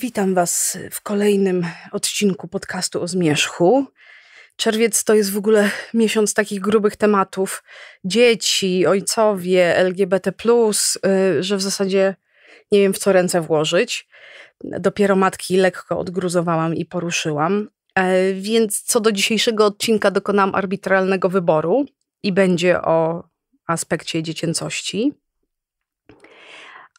Witam Was w kolejnym odcinku podcastu o zmierzchu. Czerwiec to jest w ogóle miesiąc takich grubych tematów. Dzieci, ojcowie, LGBT, y, że w zasadzie nie wiem w co ręce włożyć. Dopiero matki lekko odgruzowałam i poruszyłam. E, więc co do dzisiejszego odcinka dokonałam arbitralnego wyboru i będzie o aspekcie dziecięcości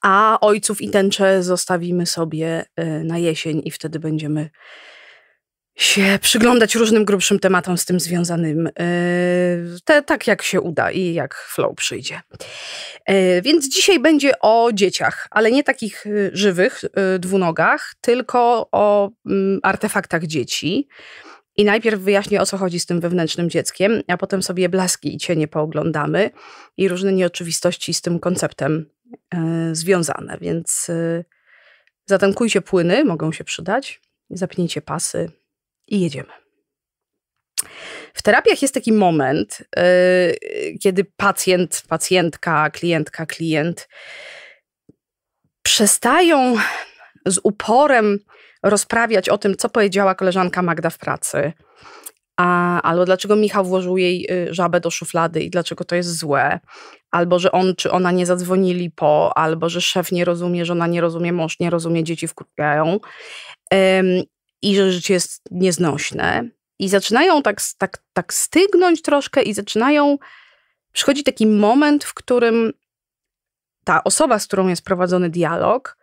a ojców i tęcze zostawimy sobie y, na jesień i wtedy będziemy się przyglądać różnym grubszym tematom z tym związanym, y, te, tak jak się uda i jak flow przyjdzie. Y, więc dzisiaj będzie o dzieciach, ale nie takich żywych dwunogach, tylko o mm, artefaktach dzieci. I najpierw wyjaśnię, o co chodzi z tym wewnętrznym dzieckiem, a potem sobie blaski i cienie pooglądamy i różne nieoczywistości z tym konceptem związane, więc e, zatankujcie płyny, mogą się przydać, zapnijcie pasy i jedziemy. W terapiach jest taki moment, e, kiedy pacjent, pacjentka, klientka, klient przestają z uporem rozprawiać o tym, co powiedziała koleżanka Magda w pracy, a, albo dlaczego Michał włożył jej y, żabę do szuflady i dlaczego to jest złe, albo że on czy ona nie zadzwonili po, albo że szef nie rozumie, że ona nie rozumie, mąż nie rozumie, dzieci wkurwiają um, i że życie jest nieznośne. I zaczynają tak, tak, tak stygnąć troszkę i zaczynają, przychodzi taki moment, w którym ta osoba, z którą jest prowadzony dialog,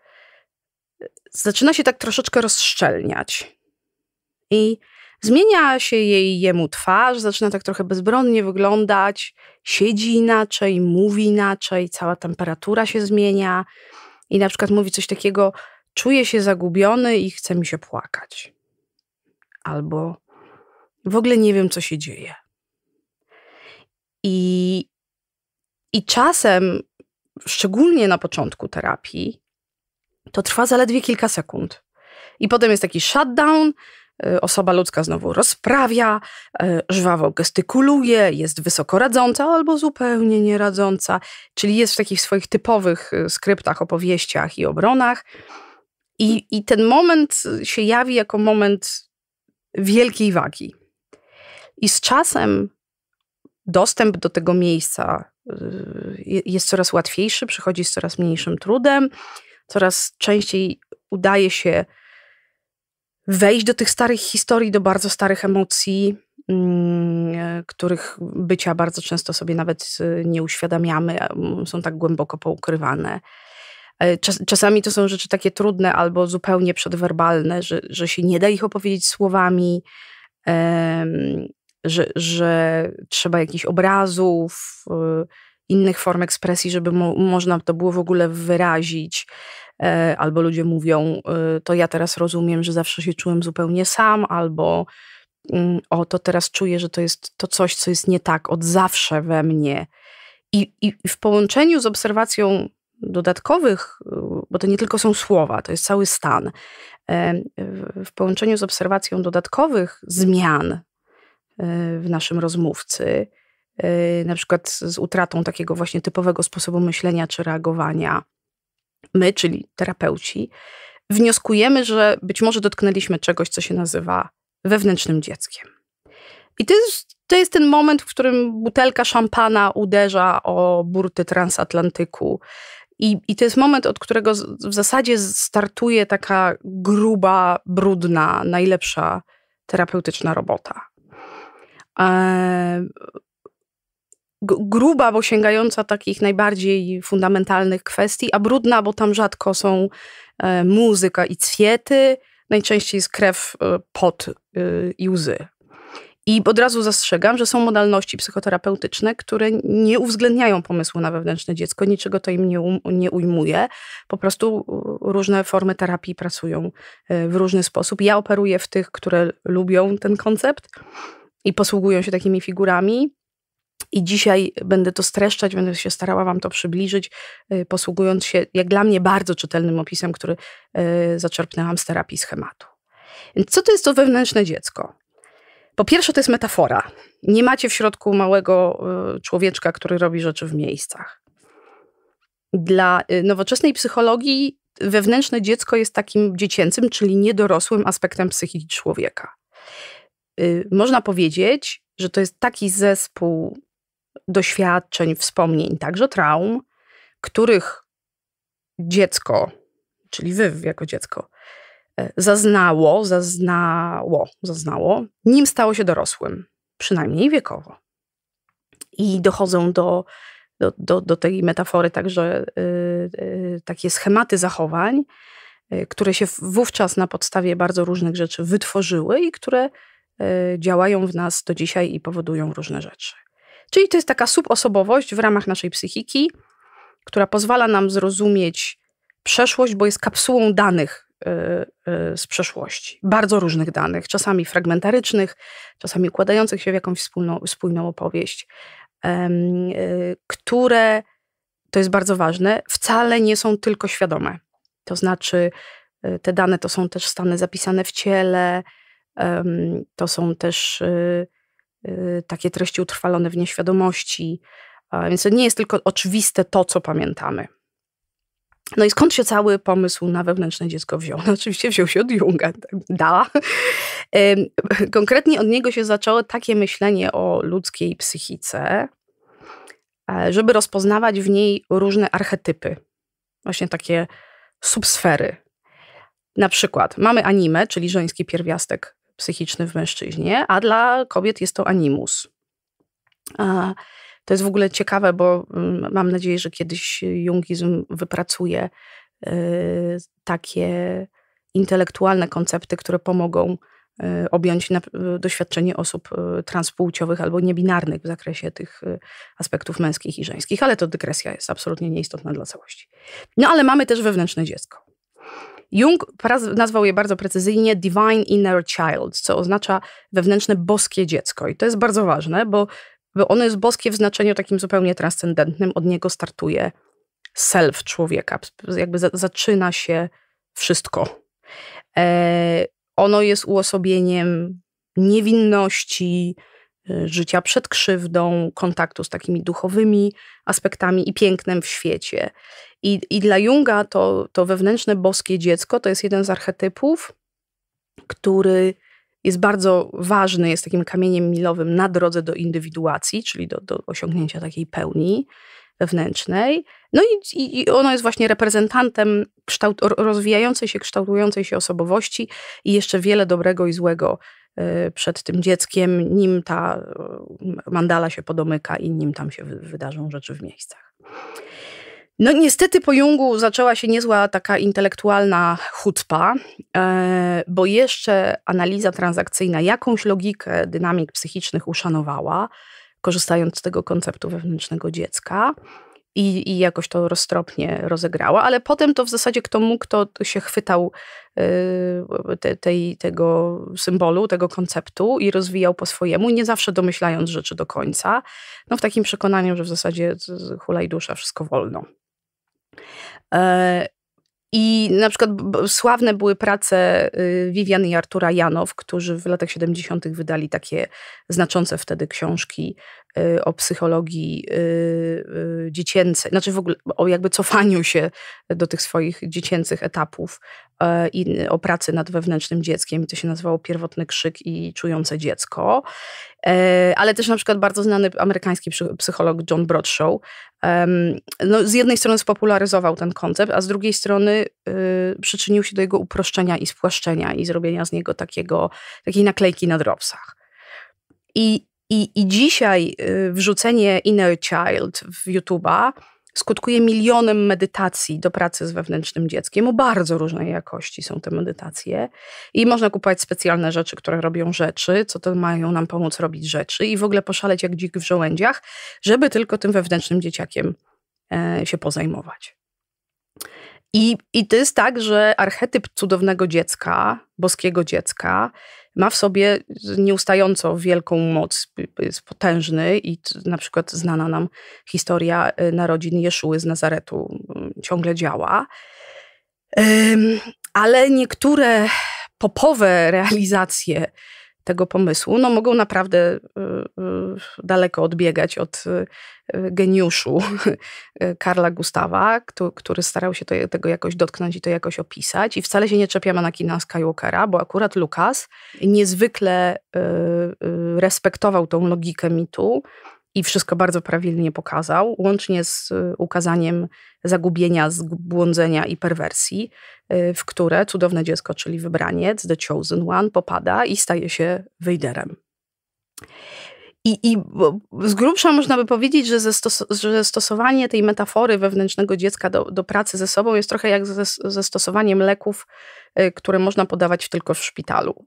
zaczyna się tak troszeczkę rozszczelniać. I Zmienia się jej jemu twarz, zaczyna tak trochę bezbronnie wyglądać, siedzi inaczej, mówi inaczej, cała temperatura się zmienia i na przykład mówi coś takiego: czuję się zagubiony i chce mi się płakać. Albo w ogóle nie wiem, co się dzieje. I, i czasem, szczególnie na początku terapii, to trwa zaledwie kilka sekund. I potem jest taki shutdown, osoba ludzka znowu rozprawia, y, żwawo gestykuluje, jest wysoko radząca albo zupełnie nieradząca, czyli jest w takich swoich typowych y, skryptach, opowieściach i obronach. I, I ten moment się jawi jako moment wielkiej wagi. I z czasem dostęp do tego miejsca jest coraz łatwiejszy, przychodzi z coraz mniejszym trudem, coraz częściej udaje się wejść do tych starych historii, do bardzo starych emocji, mm, których bycia bardzo często sobie nawet y, nie uświadamiamy, są tak głęboko poukrywane. E, czas, czasami to są rzeczy takie trudne albo zupełnie przedwerbalne, że, że się nie da ich opowiedzieć słowami, że, że trzeba jakichś obrazów, innych form ekspresji, żeby mo można to było w ogóle wyrazić. E, albo ludzie mówią, e, to ja teraz rozumiem, że zawsze się czułem zupełnie sam, albo mm, o, to teraz czuję, że to jest to coś, co jest nie tak od zawsze we mnie. I, i w połączeniu z obserwacją dodatkowych, e, bo to nie tylko są słowa, to jest cały stan, w połączeniu z obserwacją dodatkowych zmian w naszym rozmówcy, na przykład z utratą takiego właśnie typowego sposobu myślenia czy reagowania, my, czyli terapeuci, wnioskujemy, że być może dotknęliśmy czegoś, co się nazywa wewnętrznym dzieckiem. I to jest, to jest ten moment, w którym butelka szampana uderza o burty transatlantyku. I, I to jest moment, od którego w zasadzie startuje taka gruba, brudna, najlepsza terapeutyczna robota. Gruba, bo sięgająca takich najbardziej fundamentalnych kwestii, a brudna, bo tam rzadko są e, muzyka i cwiety, najczęściej jest krew, e, pot e, i łzy. I od razu zastrzegam, że są modalności psychoterapeutyczne, które nie uwzględniają pomysłu na wewnętrzne dziecko, niczego to im nie, um, nie ujmuje. Po prostu różne formy terapii pracują w różny sposób. Ja operuję w tych, które lubią ten koncept i posługują się takimi figurami. I dzisiaj będę to streszczać, będę się starała Wam to przybliżyć, y, posługując się, jak dla mnie, bardzo czytelnym opisem, który y, zaczerpnęłam z terapii schematu. Co to jest to wewnętrzne dziecko? Po pierwsze, to jest metafora. Nie macie w środku małego y, człowieczka, który robi rzeczy w miejscach. Dla nowoczesnej psychologii wewnętrzne dziecko jest takim dziecięcym, czyli niedorosłym aspektem psychiki człowieka. Można powiedzieć, że to jest taki zespół doświadczeń, wspomnień, także traum, których dziecko, czyli wy jako dziecko, e, zaznało, zaznało, zaznało, nim stało się dorosłym, przynajmniej wiekowo. I dochodzą do, do, do, do tej metafory także y, y, takie schematy zachowań, y, które się wówczas na podstawie bardzo różnych rzeczy wytworzyły i które działają w nas do dzisiaj i powodują różne rzeczy. Czyli to jest taka subosobowość w ramach naszej psychiki, która pozwala nam zrozumieć przeszłość, bo jest kapsułą danych y, y, z przeszłości. Bardzo różnych danych, czasami fragmentarycznych, czasami układających się w jakąś wspólną, spójną opowieść, y, które, to jest bardzo ważne, wcale nie są tylko świadome. To znaczy, te dane to są też stany zapisane w ciele, to są też takie treści utrwalone w nieświadomości, więc to nie jest tylko oczywiste to, co pamiętamy. No i skąd się cały pomysł na wewnętrzne dziecko wziął? No oczywiście wziął się od Junga, da. Konkretnie od niego się zaczęło takie myślenie o ludzkiej psychice, e, żeby rozpoznawać w niej różne archetypy, właśnie takie subsfery. Na przykład mamy anime, czyli żeński pierwiastek psychiczny w mężczyźnie, a dla kobiet jest to animus. To jest w ogóle ciekawe, bo mm, mam nadzieję, że kiedyś jungizm wypracuje y, takie intelektualne koncepty, które pomogą y, objąć doświadczenie osób y, transpłciowych albo niebinarnych w zakresie tych aspektów męskich i żeńskich, ale to dygresja jest absolutnie nieistotna dla całości. No ale mamy też wewnętrzne dziecko. Jung nazwał je bardzo precyzyjnie Divine Inner Child, co oznacza wewnętrzne boskie dziecko. I to jest bardzo ważne, bo bo ono jest boskie w znaczeniu takim zupełnie transcendentnym. Od niego startuje self człowieka. Jakby za, zaczyna się wszystko. E, ono jest uosobieniem niewinności, e, życia przed krzywdą, kontaktu z takimi duchowymi aspektami i pięknem w świecie. I, i dla Junga to, to wewnętrzne boskie dziecko to jest jeden z archetypów, który jest bardzo ważny, jest takim kamieniem milowym na drodze do indywiduacji, czyli do, do osiągnięcia takiej pełni wewnętrznej. No i, i ono jest właśnie reprezentantem kształt, rozwijającej się, kształtującej się osobowości i jeszcze wiele dobrego i złego e, przed tym dzieckiem, nim ta e, mandala się podomyka i nim tam się wydarzą rzeczy w miejscach. No niestety po Jungu zaczęła się niezła taka intelektualna chutzpa, e, bo jeszcze analiza transakcyjna jakąś logikę dynamik psychicznych uszanowała, korzystając z tego konceptu wewnętrznego dziecka. I, i, jakoś to roztropnie rozegrała, ale potem to w zasadzie kto mógł, to się chwytał e, te, tej, tego symbolu, tego konceptu i rozwijał po swojemu, nie zawsze domyślając rzeczy do końca. No w takim przekonaniu, że w zasadzie hulaj dusza, wszystko wolno. E, I na przykład sławne były prace y, Vivian i Artura Janow, którzy w latach 70. wydali takie znaczące wtedy książki y, o psychologii y, dziecięcej, znaczy w ogóle o jakby cofaniu się do tych swoich dziecięcych etapów e, i o pracy nad wewnętrznym dzieckiem. To się nazywało Pierwotny Krzyk i Czujące Dziecko. E, ale też na przykład bardzo znany amerykański psycholog John Bradshaw no, z jednej strony spopularyzował ten koncept, a z drugiej strony y, przyczynił się do jego uproszczenia i spłaszczenia i zrobienia z niego takiego, takiej naklejki na dropsach. I, i, i dzisiaj y, wrzucenie Inner Child w YouTube'a skutkuje milionem medytacji do pracy z wewnętrznym dzieckiem. O bardzo różnej jakości są te medytacje. I można kupować specjalne rzeczy, które robią rzeczy, co to mają nam pomóc robić rzeczy i w ogóle poszaleć jak dzik w żołędziach, żeby tylko tym wewnętrznym dzieciakiem e, się pozajmować. I, I to jest tak, że archetyp cudownego dziecka, boskiego dziecka, ma w sobie nieustająco wielką moc, jest potężny i na przykład znana nam historia y, narodzin Jeszuły z Nazaretu ciągle działa. Ale niektóre popowe realizacje tego pomysłu, no mogą naprawdę y, y, daleko odbiegać od y, geniuszu Karla Gustawa, który starał się tego jakoś dotknąć i to jakoś opisać. I wcale się nie czepiamy na kina Skywalkera, bo akurat Lucas niezwykle respektował tą logikę mitu i wszystko bardzo prawidłnie pokazał, łącznie z ukazaniem zagubienia, zbłądzenia i perwersji, y, w które cudowne dziecko, czyli wybraniec, The Chosen One, popada i staje się Wejderem. I, I z grubsza można by powiedzieć, że, zestos że stosowanie tej metafory wewnętrznego dziecka do, do pracy ze sobą jest trochę jak ze, ze stosowaniem leków, y, które można podawać tylko w szpitalu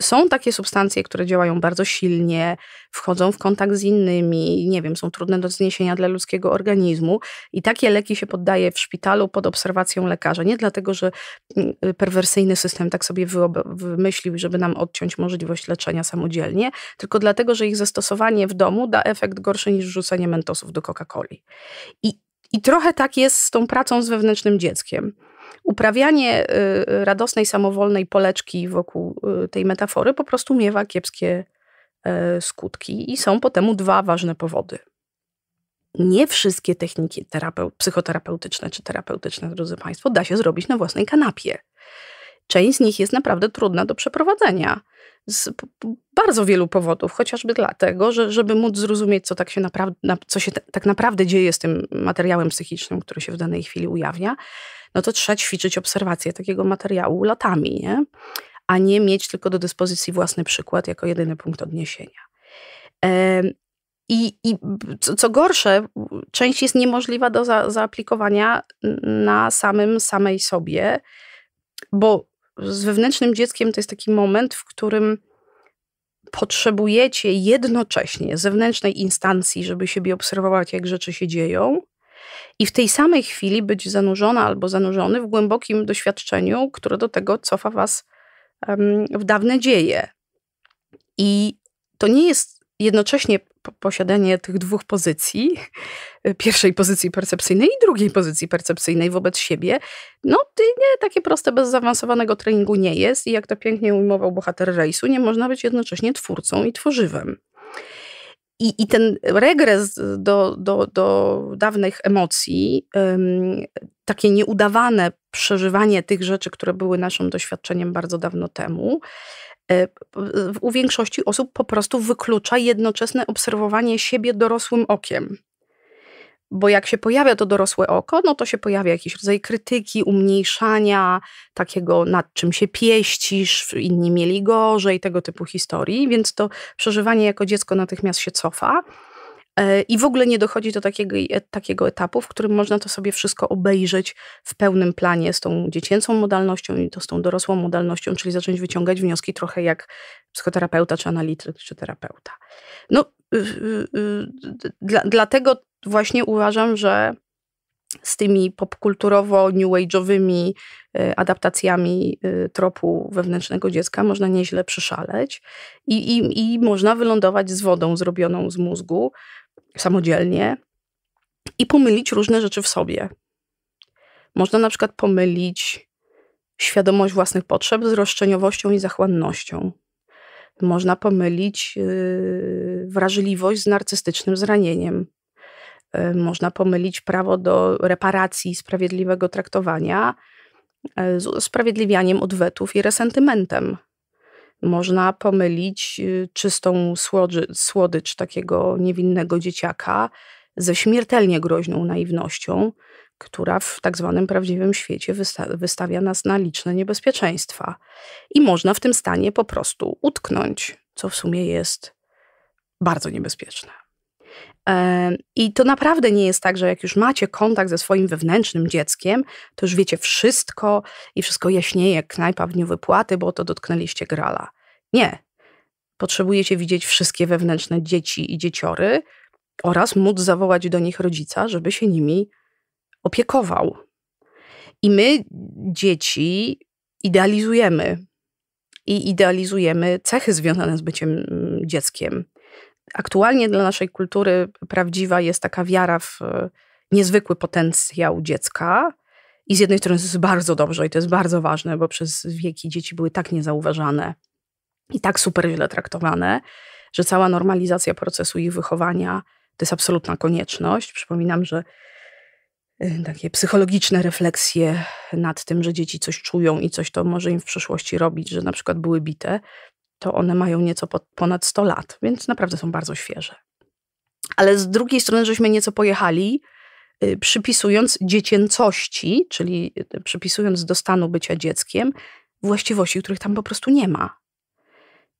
są takie substancje, które działają bardzo silnie, wchodzą w kontakt z innymi, nie wiem, są trudne do zniesienia dla ludzkiego organizmu i takie leki się poddaje w szpitalu pod obserwacją lekarza. Nie dlatego, że mm, perwersyjny system tak sobie wymyślił, żeby nam odciąć możliwość leczenia samodzielnie, tylko dlatego, że ich zastosowanie w domu da efekt gorszy niż rzucenie mentosów do Coca-Coli. I, I trochę tak jest z tą pracą z wewnętrznym dzieckiem uprawianie y, radosnej, samowolnej poleczki wokół y, tej metafory po prostu miewa kiepskie e, skutki i są po temu dwa ważne powody. Nie wszystkie techniki psychoterapeutyczne czy terapeutyczne, drodzy Państwo, da się zrobić na własnej kanapie. Część z nich jest naprawdę trudna do przeprowadzenia. Z bardzo wielu powodów, chociażby dlatego, że żeby móc zrozumieć, co, tak się, co się tak naprawdę dzieje z tym materiałem psychicznym, który się w danej chwili ujawnia, no to trzeba ćwiczyć obserwację takiego materiału latami, nie? a nie mieć tylko do dyspozycji własny przykład jako jedyny punkt odniesienia. I, i co, co, gorsze, część jest niemożliwa do za, zaaplikowania na samym samej sobie, bo z wewnętrznym dzieckiem to jest taki moment, w którym potrzebujecie jednocześnie zewnętrznej instancji, żeby siebie obserwować, jak rzeczy się dzieją, i w tej samej chwili być zanurzona albo zanurzony w głębokim doświadczeniu, które do tego cofa was w dawne dzieje. I to nie jest jednocześnie posiadanie tych dwóch pozycji, pierwszej pozycji percepcyjnej i drugiej pozycji percepcyjnej wobec siebie, no nie takie proste bez zaawansowanego treningu nie jest i jak to pięknie ujmował bohater rejsu, nie można być jednocześnie twórcą i tworzywem. I, I ten regres do, do, do dawnych emocji, takie nieudawane przeżywanie tych rzeczy, które były naszym doświadczeniem bardzo dawno temu, e, u większości osób po prostu wyklucza jednoczesne obserwowanie siebie dorosłym okiem. Bo jak się pojawia to dorosłe oko, no to się pojawia jakiś rodzaj krytyki, umniejszania, takiego nad czym się pieścisz, inni mieli gorzej, tego typu historii, więc to przeżywanie jako dziecko natychmiast się cofa. E, I w ogóle nie dochodzi do takiego, e, takiego etapu, w którym można to sobie wszystko obejrzeć w pełnym planie z tą dziecięcą modalnością i to z tą dorosłą modalnością, czyli zacząć wyciągać wnioski trochę jak psychoterapeuta, czy analityk, czy terapeuta. No, y, y, y, dla, dlatego właśnie uważam, że z tymi popkulturowo-new age'owymi adaptacjami tropu wewnętrznego dziecka można nieźle przyszaleć i, i, i można wylądować z wodą zrobioną z mózgu, samodzielnie i pomylić różne rzeczy w sobie. Można na przykład pomylić świadomość własnych potrzeb z roszczeniowością i zachłannością. Można pomylić yy, wrażliwość z narcystycznym zranieniem. Yy, można pomylić prawo do reparacji, sprawiedliwego traktowania yy, z usprawiedliwianiem odwetów i resentymentem można pomylić y, czystą słodzy, słodycz takiego niewinnego dzieciaka ze śmiertelnie groźną naiwnością, która w tak zwanym prawdziwym świecie wysta wystawia nas na liczne niebezpieczeństwa. I można w tym stanie po prostu utknąć, co w sumie jest bardzo niebezpieczne. I to naprawdę nie jest tak, że jak już macie kontakt ze swoim wewnętrznym dzieckiem, to już wiecie wszystko i wszystko jaśnieje knajpa w dniu wypłaty, bo to dotknęliście grala. Nie. Potrzebujecie widzieć wszystkie wewnętrzne dzieci i dzieciory oraz móc zawołać do nich rodzica, żeby się nimi opiekował. I my dzieci idealizujemy. I idealizujemy cechy związane z byciem mm, dzieckiem aktualnie dla naszej kultury prawdziwa jest taka wiara w e, niezwykły potencjał dziecka. I z jednej strony to jest bardzo dobrze i to jest bardzo ważne, bo przez wieki dzieci były tak niezauważane i tak super źle traktowane, że cała normalizacja procesu ich wychowania to jest absolutna konieczność. Przypominam, że y, takie psychologiczne refleksje nad tym, że dzieci coś czują i coś to może im w przyszłości robić, że na przykład były bite, to one mają nieco ponad 100 lat, więc naprawdę są bardzo świeże. Ale z drugiej strony, żeśmy nieco pojechali, y, przypisując dziecięcości, czyli y, przypisując do stanu bycia dzieckiem, właściwości, których tam po prostu nie ma.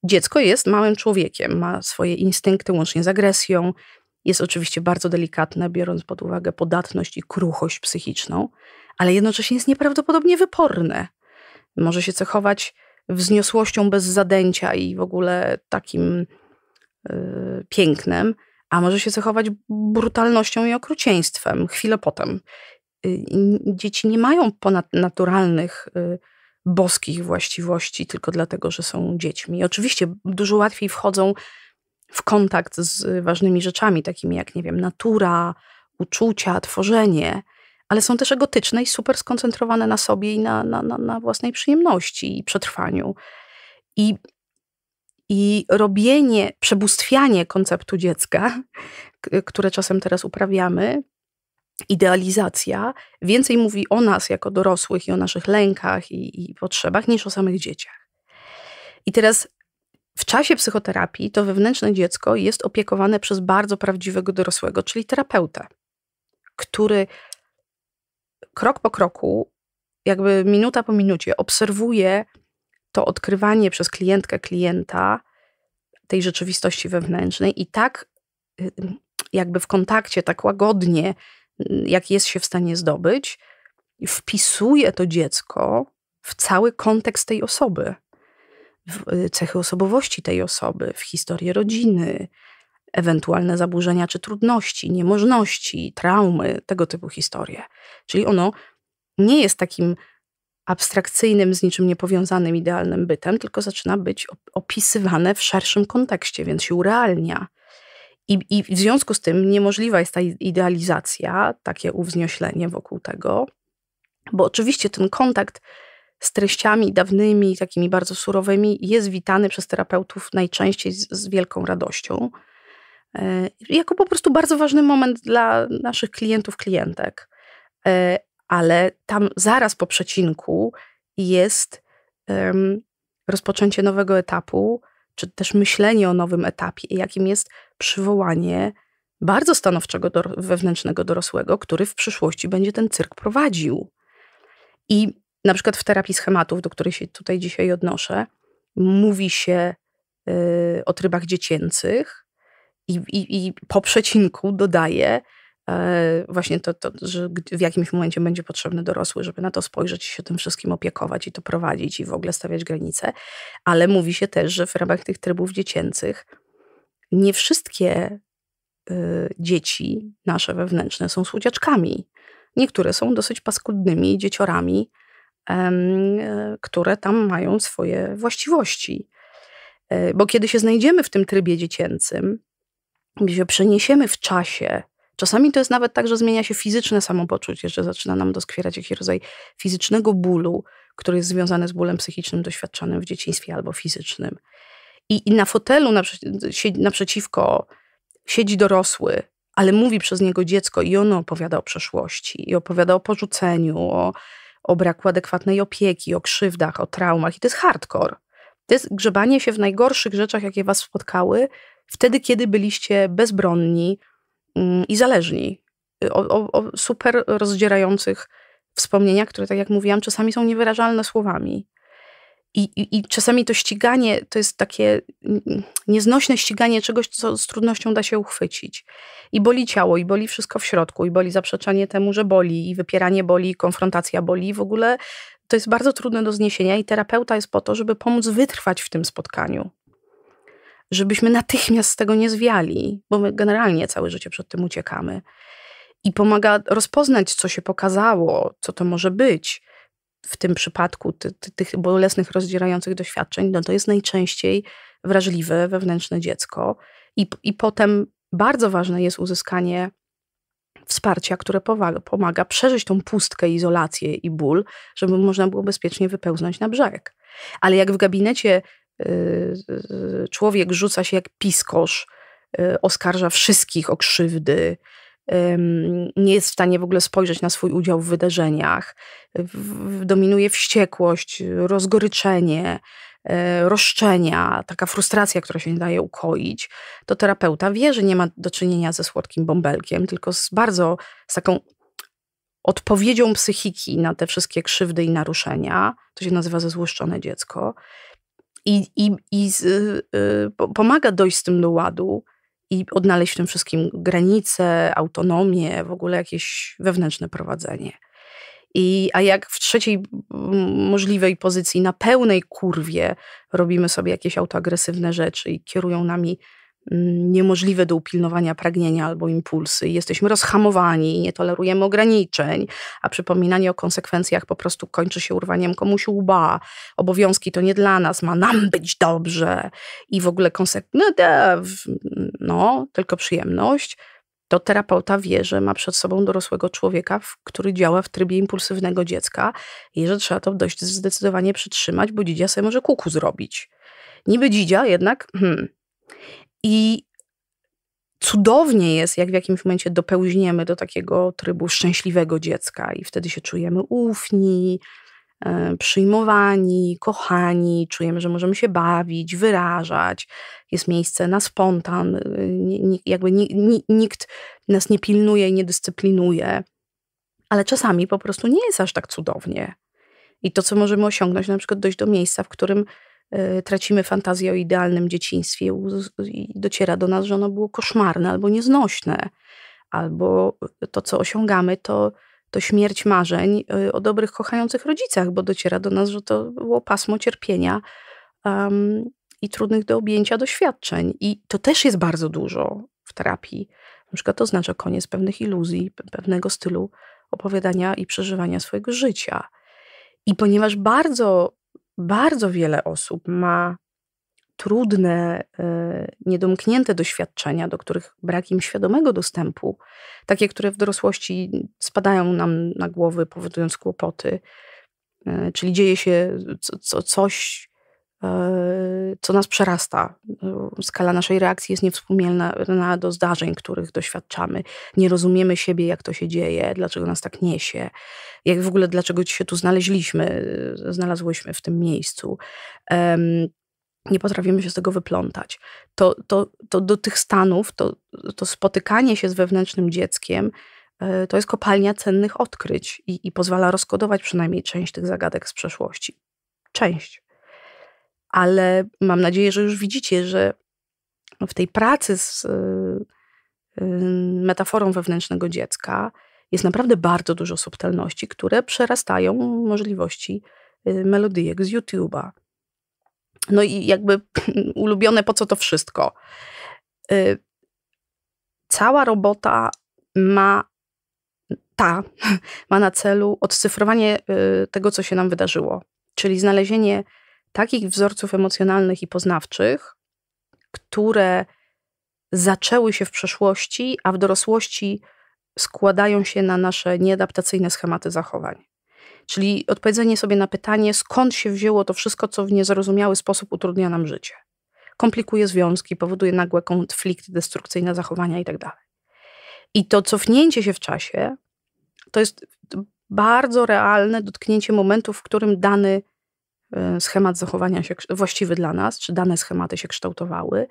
Dziecko jest małym człowiekiem, ma swoje instynkty łącznie z agresją, jest oczywiście bardzo delikatne, biorąc pod uwagę podatność i kruchość psychiczną, ale jednocześnie jest nieprawdopodobnie wyporne. Może się cechować wzniosłością bez zadęcia i w ogóle takim yy, pięknem, a może się cechować brutalnością i okrucieństwem chwilę potem. Yy, dzieci nie mają ponadnaturalnych, yy, boskich właściwości tylko dlatego, że są dziećmi. Oczywiście dużo łatwiej wchodzą w kontakt z ważnymi rzeczami, takimi jak, nie wiem, natura, uczucia, tworzenie, ale są też egotyczne i super skoncentrowane na sobie i na, na, na, na własnej przyjemności i przetrwaniu. I, I robienie, przebóstwianie konceptu dziecka, które czasem teraz uprawiamy, idealizacja więcej mówi o nas jako dorosłych i o naszych lękach i, i potrzebach niż o samych dzieciach. I teraz w czasie psychoterapii to wewnętrzne dziecko jest opiekowane przez bardzo prawdziwego dorosłego, czyli terapeutę, który krok po kroku, jakby minuta po minucie, obserwuje to odkrywanie przez klientkę, klienta tej rzeczywistości wewnętrznej i tak y, jakby w kontakcie, tak łagodnie, jak jest się w stanie zdobyć, wpisuje to dziecko w cały kontekst tej osoby w y, cechy osobowości tej osoby, w historię rodziny, ewentualne zaburzenia czy trudności, niemożności, traumy, tego typu historie. Czyli ono nie jest takim abstrakcyjnym, z niczym niepowiązanym, idealnym bytem, tylko zaczyna być opisywane w szerszym kontekście, więc się urealnia. I, I w związku z tym niemożliwa jest ta idealizacja, takie uwznioślenie wokół tego, bo oczywiście ten kontakt z treściami dawnymi, takimi bardzo surowymi, jest witany przez terapeutów najczęściej z, z wielką radością. E, jako po prostu bardzo ważny moment dla naszych klientów, klientek. E, ale tam zaraz po przecinku jest rozpoczęcie nowego etapu, czy też myślenie o nowym etapie, jakim jest przywołanie bardzo stanowczego do, wewnętrznego dorosłego, który w przyszłości będzie ten cyrk prowadził. I na przykład w terapii schematów, do której się tutaj dzisiaj odnoszę, mówi się y, o trybach dziecięcych i, i, i po przecinku dodaje e, właśnie to, to, że w jakimś momencie będzie potrzebny dorosły, żeby na to spojrzeć i się tym wszystkim opiekować i to prowadzić i w ogóle stawiać granice. Ale mówi się też, że w ramach tych trybów dziecięcych nie wszystkie y, dzieci nasze wewnętrzne są słodziaczkami. Niektóre są dosyć paskudnymi dzieciorami, które tam mają swoje właściwości. E, bo kiedy się znajdziemy w tym trybie dziecięcym, gdzie się przeniesiemy w czasie, czasami to jest nawet tak, że zmienia się fizyczne samopoczucie, że zaczyna nam doskwierać jakiś rodzaj fizycznego bólu, który jest związany z bólem psychicznym doświadczonym w dzieciństwie albo fizycznym. I, i na fotelu naprzeciwko siedzi dorosły, ale mówi przez niego dziecko i ono opowiada o przeszłości, i opowiada o porzuceniu, o o braku adekwatnej opieki, o krzywdach, o traumach. I to jest hardcore. To jest grzebanie się w najgorszych rzeczach, jakie was spotkały, wtedy, kiedy byliście bezbronni mm, i zależni. O, o, o super rozdzierających wspomnieniach, które, tak jak mówiłam, czasami są niewyrażalne słowami. I, i, I, czasami to ściganie to jest takie nieznośne ściganie czegoś, co z trudnością da się uchwycić. I boli ciało, i boli wszystko w środku, i boli zaprzeczanie temu, że boli, i wypieranie boli, i konfrontacja boli. W ogóle to jest bardzo trudne do zniesienia, i terapeuta jest po to, żeby pomóc wytrwać w tym spotkaniu. Żebyśmy natychmiast z tego nie zwiali, bo my generalnie całe życie przed tym uciekamy. I pomaga rozpoznać, co się pokazało, co to może być w tym przypadku ty, ty, tych bolesnych, rozdzierających doświadczeń, no to jest najczęściej wrażliwe wewnętrzne dziecko. I, I potem bardzo ważne jest uzyskanie wsparcia, które pomaga, pomaga przeżyć tą pustkę, izolację i ból, żeby można było bezpiecznie wypełznąć na brzeg. Ale jak w gabinecie człowiek rzuca się jak piskosz, oskarża wszystkich o krzywdy, nie jest w stanie w ogóle spojrzeć na swój udział w wydarzeniach, dominuje wściekłość, rozgoryczenie, e, roszczenia, taka frustracja, która się nie daje ukoić, to terapeuta wie, że nie ma do czynienia ze słodkim bąbelkiem, tylko z bardzo z taką odpowiedzią psychiki na te wszystkie krzywdy i naruszenia. To się nazywa zezłoszczone dziecko. I, i, i z, y, pomaga dojść z tym do ładu, i odnaleźć w tym wszystkim granice, autonomię, w ogóle jakieś wewnętrzne prowadzenie. I, a jak w trzeciej możliwej pozycji, na pełnej kurwie, robimy sobie jakieś autoagresywne rzeczy i kierują nami niemożliwe do upilnowania pragnienia albo impulsy, jesteśmy rozhamowani, nie tolerujemy ograniczeń, a przypominanie o konsekwencjach po prostu kończy się urwaniem komuś łba. Obowiązki to nie dla nas, ma nam być dobrze i w ogóle konsekwencje, no, no, tylko przyjemność. To terapeuta wie, że ma przed sobą dorosłego człowieka, który działa w trybie impulsywnego dziecka i że trzeba to dość zdecydowanie przytrzymać, bo dzidzia sobie może kuku zrobić. Niby dzidzia, jednak hmm, i cudownie jest, jak w jakimś momencie dopełźniemy do takiego trybu szczęśliwego dziecka i wtedy się czujemy ufni, e, przyjmowani, kochani, czujemy, że możemy się bawić, wyrażać. Jest miejsce na spontan, e, jakby nikt nas nie pilnuje i nie dyscyplinuje. Ale czasami po prostu nie jest aż tak cudownie. I to, co możemy osiągnąć, na przykład dojść do miejsca, w którym tracimy fantazję o idealnym dzieciństwie i dociera do nas, że ono było koszmarne albo nieznośne, albo to, co osiągamy, to, to śmierć marzeń y, o dobrych, kochających rodzicach, bo dociera do nas, że to było pasmo cierpienia um, i trudnych do objęcia doświadczeń. I to też jest bardzo dużo w terapii. Na przykład to oznacza koniec pewnych iluzji, pewnego stylu opowiadania i przeżywania swojego życia. I ponieważ bardzo bardzo wiele osób ma trudne, e, niedomknięte doświadczenia, do których brak im świadomego dostępu, takie, które w dorosłości spadają nam na głowy, powodując kłopoty, e, czyli dzieje się coś, co nas przerasta. Skala naszej reakcji jest niewspółmierna do zdarzeń, których doświadczamy. Nie rozumiemy siebie, jak to się dzieje, dlaczego nas tak niesie, jak w ogóle dlaczego się tu znaleźliśmy, znalazłyśmy w tym miejscu. Nie potrafimy się z tego wyplątać. To, to, to do tych stanów, to, to spotykanie się z wewnętrznym dzieckiem, e, to jest kopalnia cennych odkryć i, i pozwala rozkodować przynajmniej część tych zagadek z przeszłości. Część ale mam nadzieję, że już widzicie, że w tej pracy z y, y, metaforą wewnętrznego dziecka jest naprawdę bardzo dużo subtelności, które przerastają możliwości y, melodyjek z YouTube'a. No i jakby ulubione po co to wszystko. Cała robota ma ta ma na celu odcyfrowanie tego, co się nam wydarzyło, czyli znalezienie takich wzorców emocjonalnych i poznawczych, które zaczęły się w przeszłości, a w dorosłości składają się na nasze nieadaptacyjne schematy zachowań. Czyli odpowiedzenie sobie na pytanie, skąd się wzięło to wszystko, co w niezrozumiały sposób utrudnia nam życie. Komplikuje związki, powoduje nagłe konflikty, destrukcyjne zachowania itd. Tak I to cofnięcie się w czasie to jest bardzo realne dotknięcie momentu, w którym dany schemat zachowania się właściwy dla nas, czy dane schematy się kształtowały.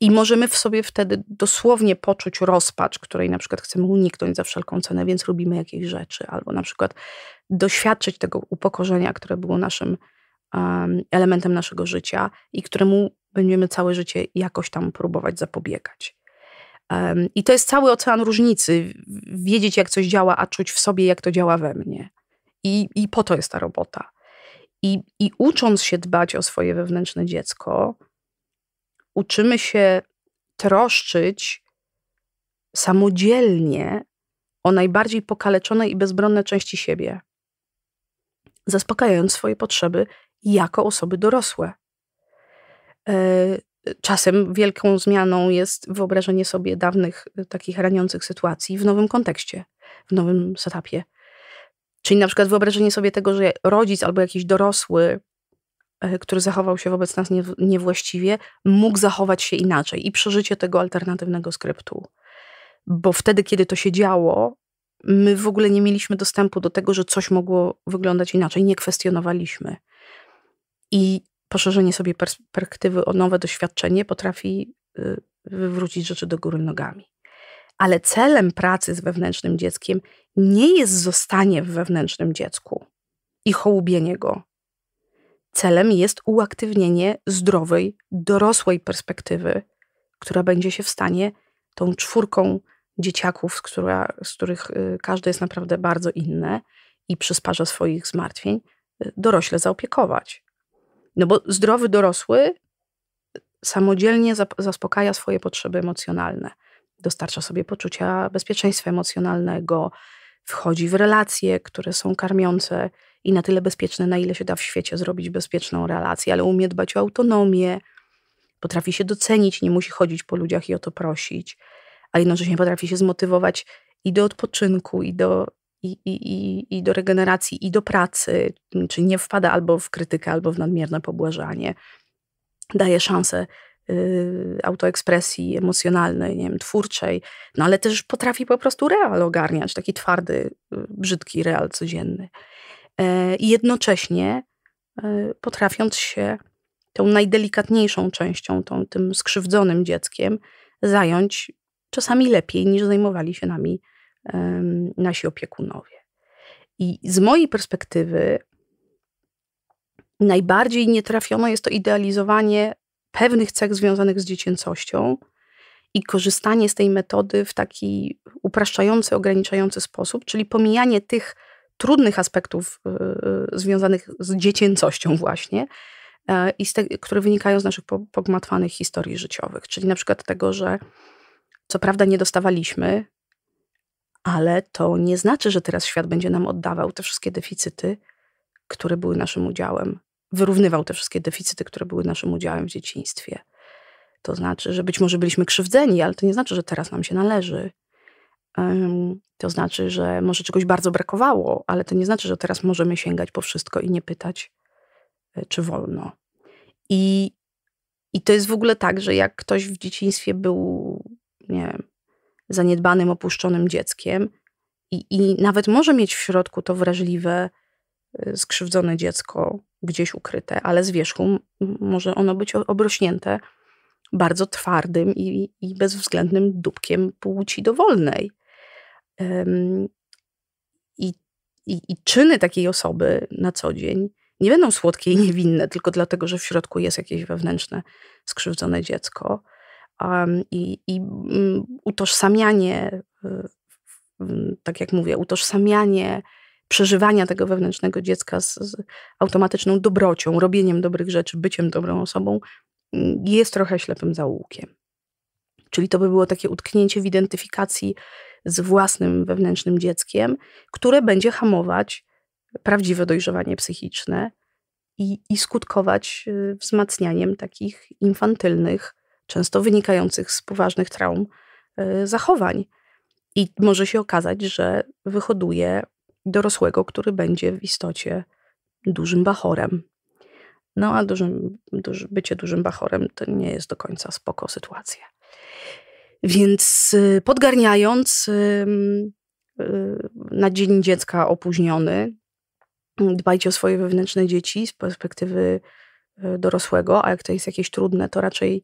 I możemy w sobie wtedy dosłownie poczuć rozpacz, której na przykład chcemy uniknąć za wszelką cenę, więc robimy jakieś rzeczy, albo na przykład doświadczyć tego upokorzenia, które było naszym um, elementem naszego życia i któremu będziemy całe życie jakoś tam próbować zapobiegać. Um, I to jest cały ocean różnicy. Wiedzieć, jak coś działa, a czuć w sobie, jak to działa we mnie. I, i po to jest ta robota. I, I ucząc się dbać o swoje wewnętrzne dziecko, uczymy się troszczyć samodzielnie o najbardziej pokaleczone i bezbronne części siebie, zaspokajając swoje potrzeby jako osoby dorosłe. E, czasem wielką zmianą jest wyobrażenie sobie dawnych takich raniących sytuacji w nowym kontekście, w nowym setupie. Czyli na przykład wyobrażenie sobie tego, że rodzic albo jakiś dorosły który zachował się wobec nas niewłaściwie, mógł zachować się inaczej i przeżycie tego alternatywnego skryptu. Bo wtedy, kiedy to się działo, my w ogóle nie mieliśmy dostępu do tego, że coś mogło wyglądać inaczej, nie kwestionowaliśmy. I poszerzenie sobie perspektywy o nowe doświadczenie potrafi y, wywrócić rzeczy do góry nogami. Ale celem pracy z wewnętrznym dzieckiem nie jest zostanie w wewnętrznym dziecku i hołubienie go. Celem jest uaktywnienie zdrowej, dorosłej perspektywy, która będzie się w stanie tą czwórką dzieciaków, z, która, z których y, każde jest naprawdę bardzo inne i przysparza swoich zmartwień, y, dorośle zaopiekować. No bo zdrowy dorosły samodzielnie zaspokaja swoje potrzeby emocjonalne, dostarcza sobie poczucia bezpieczeństwa emocjonalnego, wchodzi w relacje, które są karmiące i na tyle bezpieczne, na ile się da w świecie zrobić bezpieczną relację, ale umie dbać o autonomię, potrafi się docenić, nie musi chodzić po ludziach i o to prosić, a jednocześnie potrafi się zmotywować i do odpoczynku, i do, i, i, i, do regeneracji, i do pracy, czyli nie wpada albo w krytykę, albo w nadmierne pobłażanie. Daje szansę autoekspresji emocjonalnej, nie wiem, twórczej, no ale też potrafi po prostu real ogarniać, taki twardy, y, brzydki real codzienny. E, I jednocześnie e, potrafiąc się tą najdelikatniejszą częścią, tą, tym skrzywdzonym dzieckiem, zająć czasami lepiej niż zajmowali się nami nasi opiekunowie. I z mojej perspektywy najbardziej nietrafiono jest to idealizowanie pewnych cech związanych z dziecięcością i korzystanie z tej metody w taki upraszczający, ograniczający sposób, czyli pomijanie tych trudnych aspektów y, związanych z dziecięcością właśnie, y, i te, które wynikają z naszych pogmatwanych historii życiowych, czyli na przykład tego, że co prawda nie dostawaliśmy, ale to nie znaczy, że teraz świat będzie nam oddawał te wszystkie deficyty, które były naszym udziałem. Wyrównywał te wszystkie deficyty, które były naszym udziałem w dzieciństwie. To znaczy, że być może byliśmy krzywdzeni, ale to nie znaczy, że teraz nam się należy. To znaczy, że może czegoś bardzo brakowało, ale to nie znaczy, że teraz możemy sięgać po wszystko i nie pytać, e, czy wolno. I, i to jest w ogóle tak, że jak ktoś w dzieciństwie był nie wiem, zaniedbanym, opuszczonym dzieckiem i, i nawet może mieć w środku to wrażliwe, y, skrzywdzone dziecko gdzieś ukryte, ale z wierzchu może ono być obrośnięte bardzo twardym i, i bezwzględnym dubkiem płci dowolnej. Um, i, i, I czyny takiej osoby na co dzień nie będą słodkie i niewinne tylko dlatego, że w środku jest jakieś wewnętrzne skrzywdzone dziecko, i, i mm, utożsamianie, tak jak mówię, utożsamianie przeżywania tego wewnętrznego dziecka z, z, automatyczną dobrocią, robieniem dobrych rzeczy, byciem dobrą osobą, mm, jest trochę ślepym zaułkiem. Czyli to by było takie utknięcie w identyfikacji z własnym wewnętrznym dzieckiem, które będzie hamować prawdziwe dojrzewanie psychiczne i, i skutkować y, wzmacnianiem takich infantylnych, często wynikających z poważnych traum e, zachowań. I może się okazać, że wyhoduje dorosłego, który będzie w istocie dużym bachorem. No a dużym, duży, bycie dużym bachorem to nie jest do końca spoko sytuacja. Więc e, podgarniając e, na Dzień Dziecka opóźniony, dbajcie o swoje wewnętrzne dzieci z perspektywy dorosłego, a jak to jest jakieś trudne, to raczej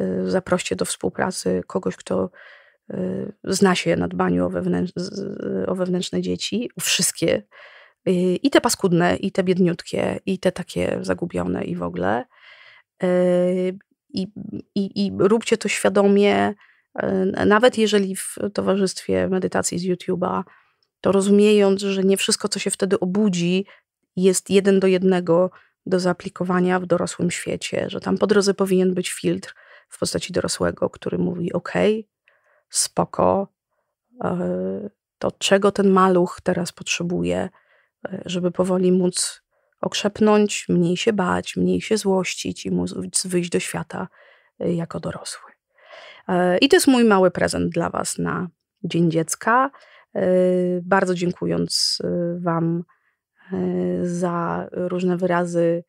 Y, zaproście do współpracy kogoś, kto y, zna się na dbaniu o, wewnętrz, o wewnętrzne dzieci, wszystkie, y, i te paskudne, i te biedniutkie, i te takie zagubione i w ogóle. I, i, i róbcie to świadomie, nawet jeżeli w towarzystwie medytacji z YouTube'a, to rozumiejąc, że nie wszystko, co się wtedy obudzi, jest jeden do jednego do zaaplikowania w dorosłym świecie, że tam po drodze powinien być filtr, w postaci dorosłego, który mówi: OK, spoko, e, to czego ten maluch teraz potrzebuje, e, żeby powoli móc okrzepnąć, mniej się bać, mniej się złościć i móc wyjść do świata e, jako dorosły. I to jest mój mały prezent dla Was na Dzień Dziecka. Bardzo dziękując Wam za różne wyrazy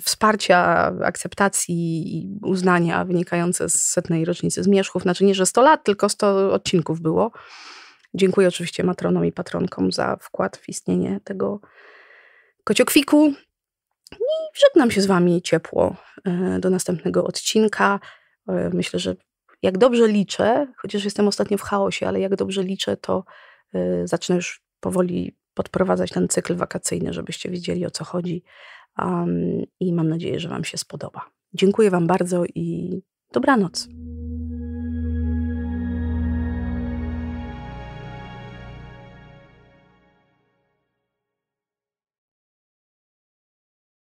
wsparcia, akceptacji i uznania wynikające z setnej rocznicy Zmierzchów. Znaczy nie, że 100 lat, tylko 100 odcinków było. Dziękuję oczywiście matronom i patronkom za wkład w istnienie tego kociokwiku. I żegnam się z wami ciepło e, do następnego odcinka. E, myślę, że jak dobrze liczę, chociaż jestem ostatnio w chaosie, ale jak dobrze liczę, to e, zacznę już powoli podprowadzać ten cykl wakacyjny, żebyście wiedzieli o co chodzi. Um, I mam nadzieję, że Wam się spodoba. Dziękuję Wam bardzo i dobranoc.